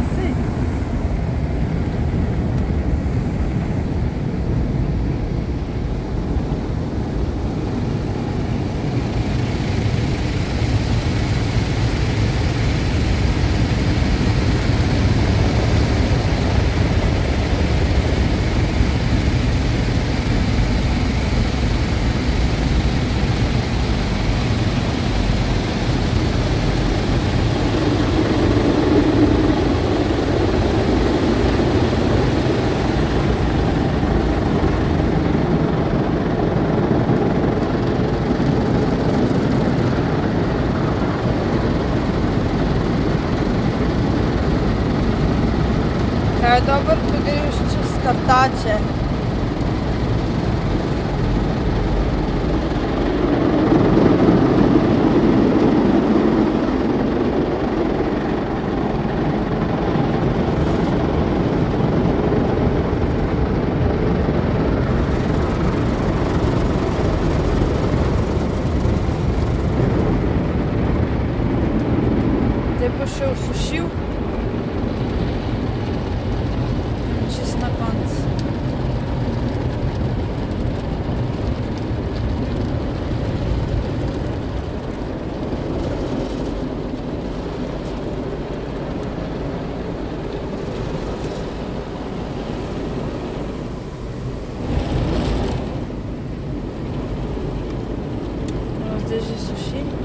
对。Добре, подивишся з картаче. Ти пішов сушив? rodízios de sushi?